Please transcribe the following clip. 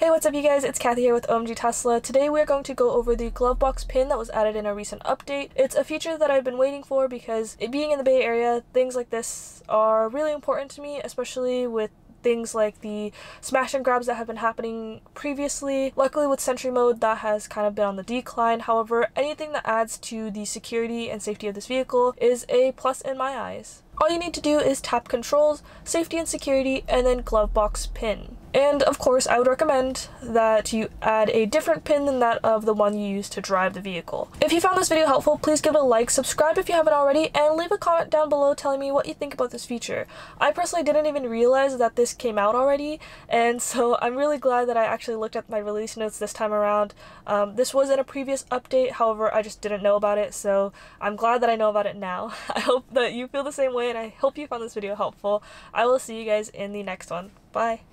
Hey, what's up you guys? It's Cathy here with OMG Tesla. Today we're going to go over the glove box pin that was added in a recent update. It's a feature that I've been waiting for because it being in the Bay Area, things like this are really important to me, especially with things like the smash and grabs that have been happening previously. Luckily with Sentry mode that has kind of been on the decline. However, anything that adds to the security and safety of this vehicle is a plus in my eyes. All you need to do is tap controls, safety and security, and then glove box pin. And of course, I would recommend that you add a different pin than that of the one you use to drive the vehicle. If you found this video helpful, please give it a like, subscribe if you haven't already, and leave a comment down below telling me what you think about this feature. I personally didn't even realize that this came out already, and so I'm really glad that I actually looked at my release notes this time around. Um, this was in a previous update, however, I just didn't know about it, so I'm glad that I know about it now. I hope that you feel the same way, and I hope you found this video helpful. I will see you guys in the next one. Bye!